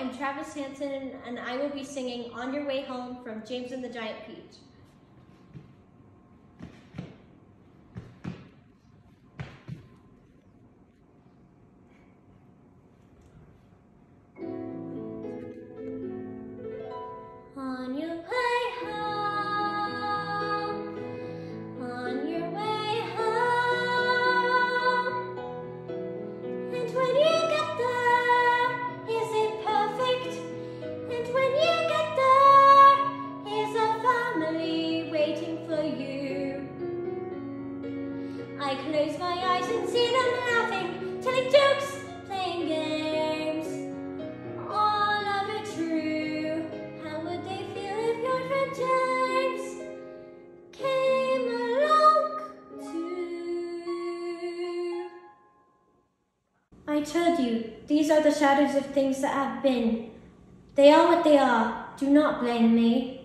am Travis Hanson, and I will be singing On Your Way Home from James and the Giant Peach. On your family waiting for you? I close my eyes and see them laughing, telling jokes, playing games. All of it true. How would they feel if your friend James came along too? I told you, these are the shadows of things that have been. They are what they are. Do not blame me.